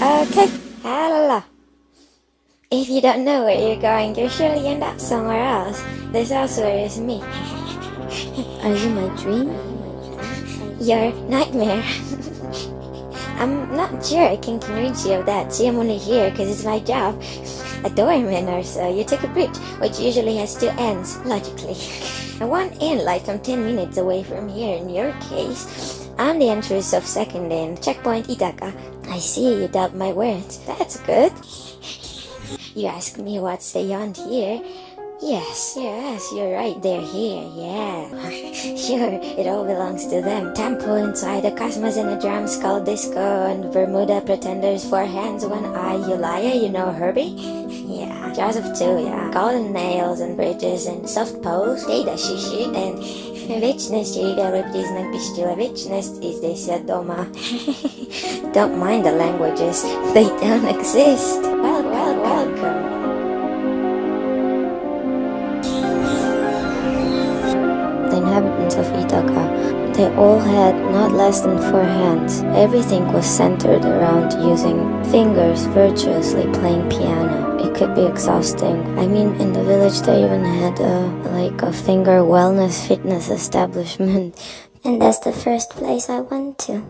Okay, hello. If you don't know where you're going, you'll surely end up somewhere else. This elsewhere is me. Are you my dream? Your nightmare. I'm not sure I can convince you of that. See, I'm only here because it's my job. A doorman or so. You take a bridge, which usually has two ends, logically. And one end lies some 10 minutes away from here. In your case, I'm the entrance of second end, checkpoint Itaka. I see you doubt my words. That's good. You ask me what's beyond here. Yes, yes, you're right. They're here, yeah. sure, it all belongs to them. Temple inside, a cosmos and a drum skull disco, and Bermuda pretenders, four hands, one eye, Eulalia, you know Herbie? Yeah, jaws of two, yeah. Golden nails and bridges and soft pose, data shishi, and Вечность Иго признак пищила вечность is this Doma. don't mind the languages, they don't exist. Well, well, welcome. The inhabitants of Ithaca, they all had not less than four hands. Everything was centered around using fingers virtuously playing piano it could be exhausting. I mean, in the village they even had a, like a finger wellness fitness establishment. And that's the first place I went to.